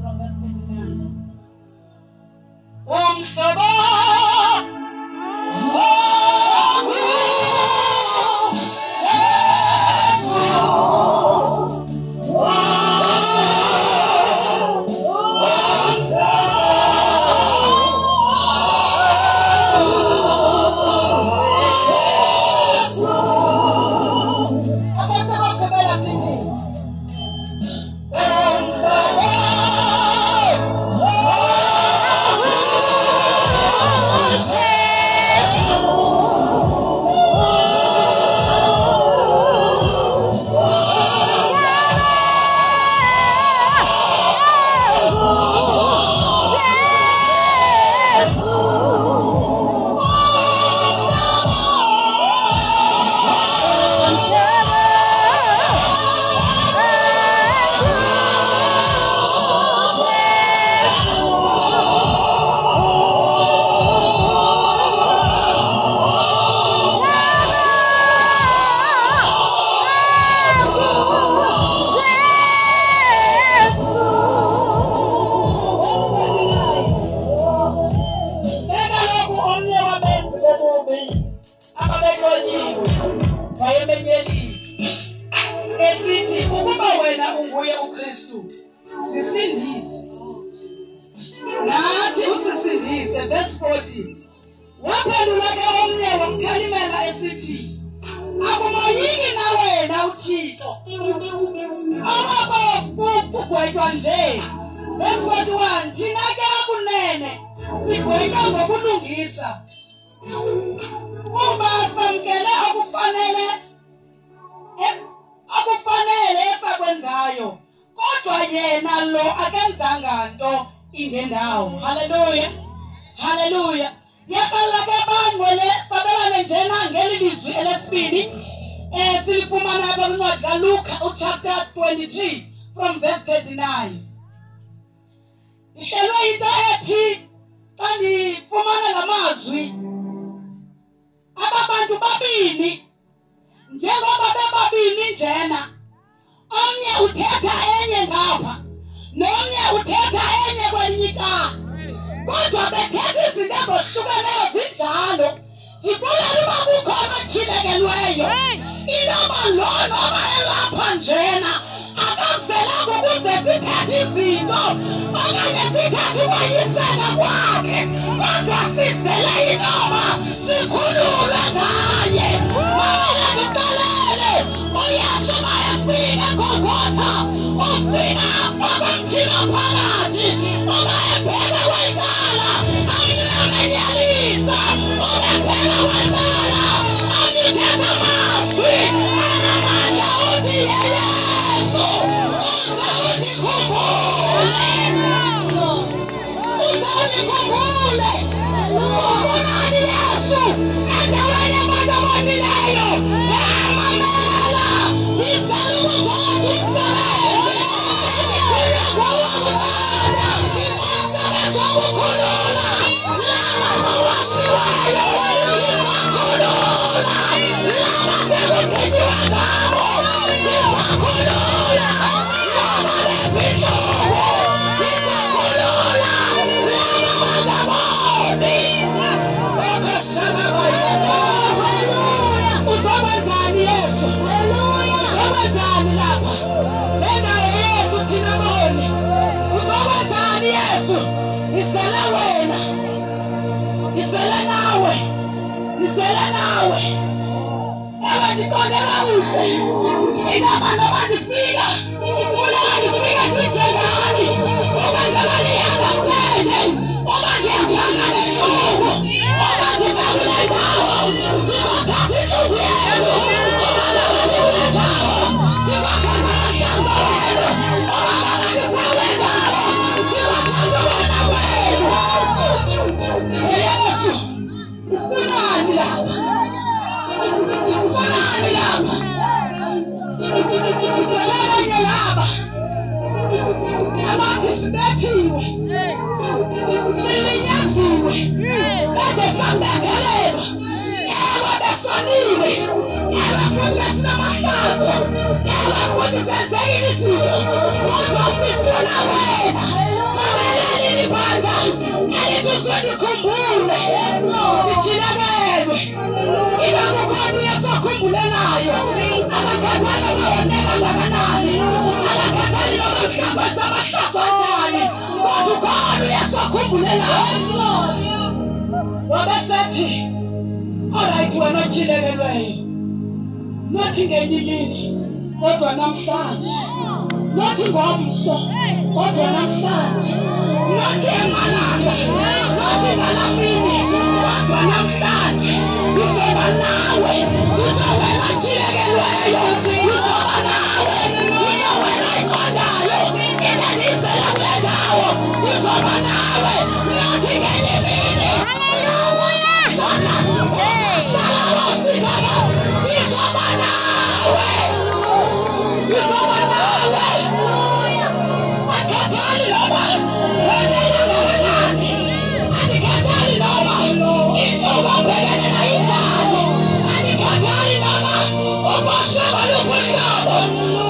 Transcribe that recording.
from West Indian. Um, esithi ukuba wena unguye uKristu sisindise. Nathi usisindise verse 40 waphendula ke omnye wamkhalimela esithi akumoyiki na wena uthixo? Obako kugwetywa nje. Verse 41 thina ke akunene sigwetywa ngokulungisa. Kuba nto ingendawo haleluya haleluya yarhala ke bangcwele sabelane njena ngeli lizwi elesibini um silifumana apha kwincwadi kaluka uchapter 23 from verse 39 ihlelwe into ethi xa ndifumana la mazwi aba bantu babini njengoba bebabini njena omnye uthetha enye ngapha nomnye uthetha enye kwelinye icala kodwa bethetha izinto ezohlukeneyo zinjalo. Ndibulela uba kukho abatyhilekelweyo inoba loo noba elapha njena akazelanga ukuze sithethe izinto Itu adalah. Jesus. Wena otyhilekelweyo nothi ngenye imini kodwa namhlanje nothi ngomso kodwa namhlanje nothi emalanga nothi ngalamini kodwa namhlanje kuzoba nawe kuzo wena Oh.